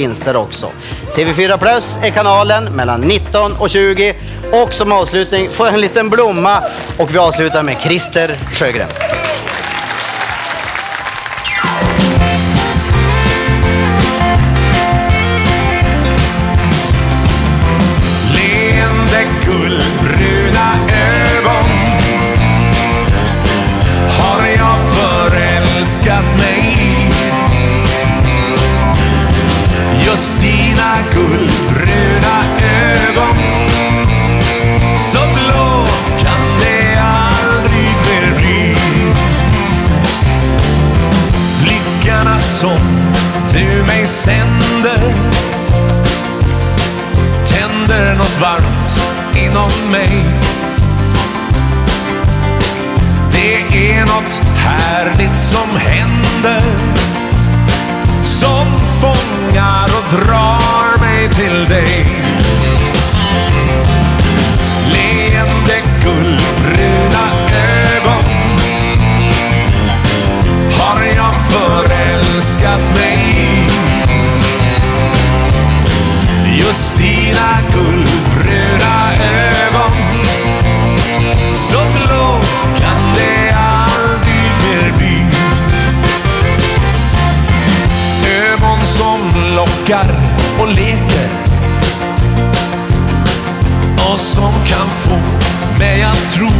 vinster också. TV4 Plus är kanalen mellan 19 och 20 och som avslutning får jag en liten blomma och vi avslutar med Christer Sjögren. Som du mig sänder tänder något varmt inom mig. Det är något härligt som händer som fångar och drar mig till dig. Lekar och leker. Och som kan få mig att tro.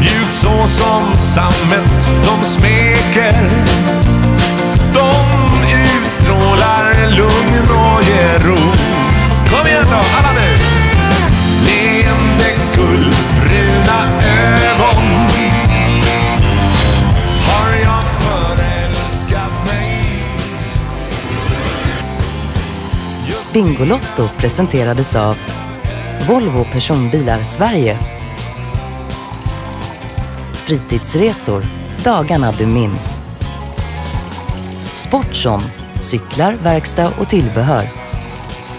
Mjukt så som sammet de smeker. Bingolotto presenterades av Volvo Personbilar Sverige. Fritidsresor, dagarna du minns. Sport som cyklar, verkstad och tillbehör.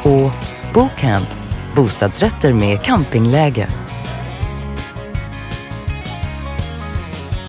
Och Bocamp, bostadsrätter med campingläge.